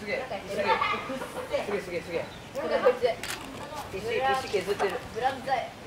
すげえ。すげえ。すげえ。すげえ。すげえ。石削ってるブランザグエン